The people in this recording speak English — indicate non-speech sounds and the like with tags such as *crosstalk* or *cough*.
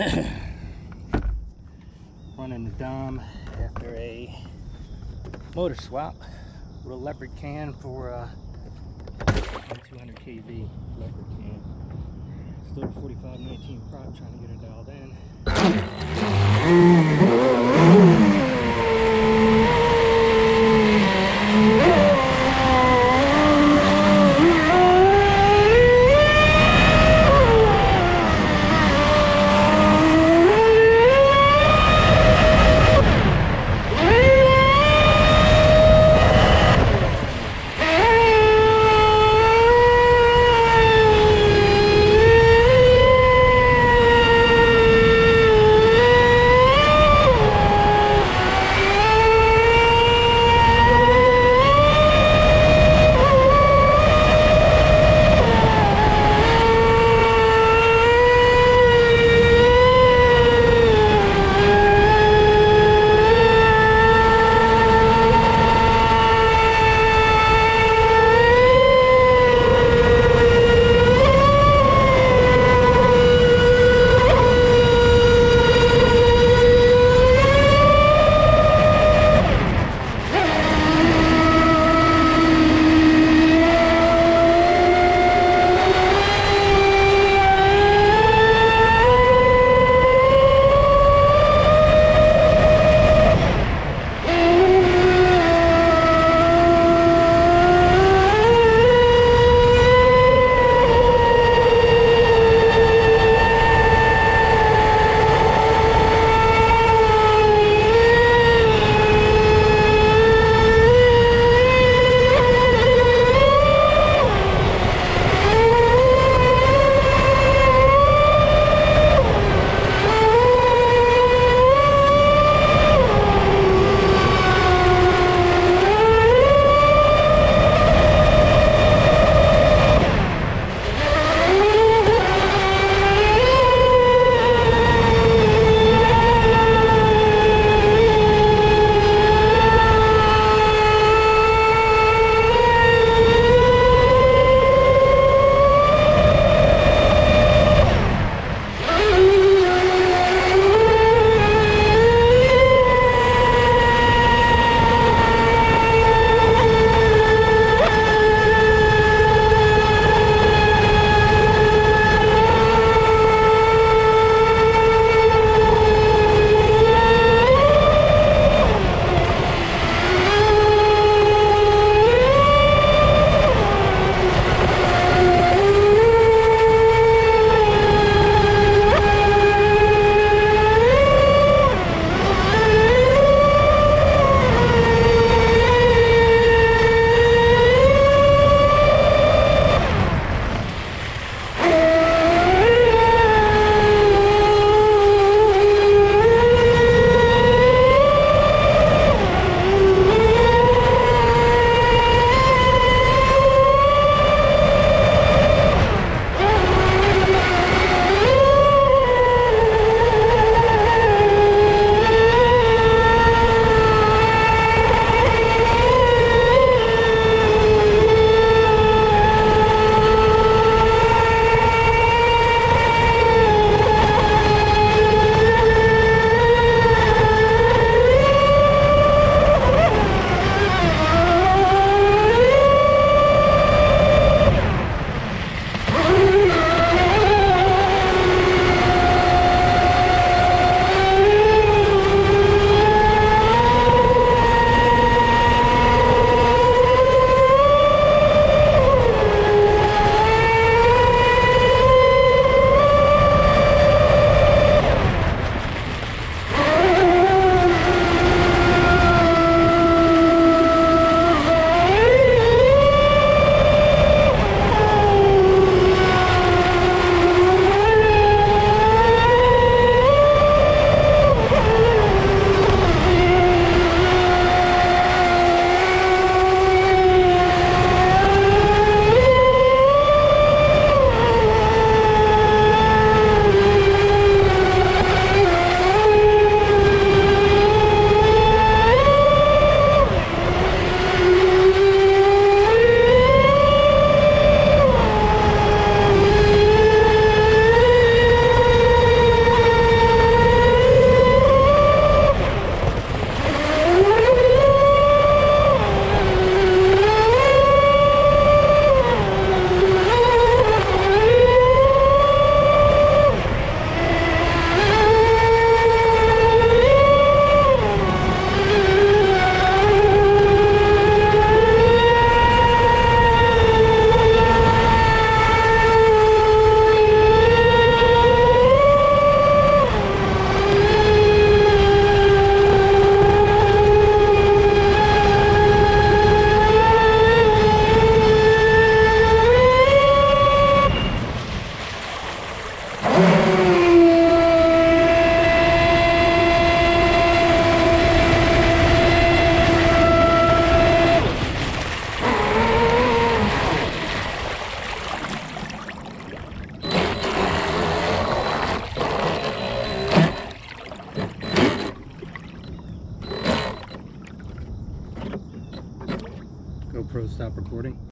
*coughs* Running the Dom after a motor swap a leopard can for uh, a 200 kV leopard can. Still 4519 prop trying to get it dialed in. Stop recording.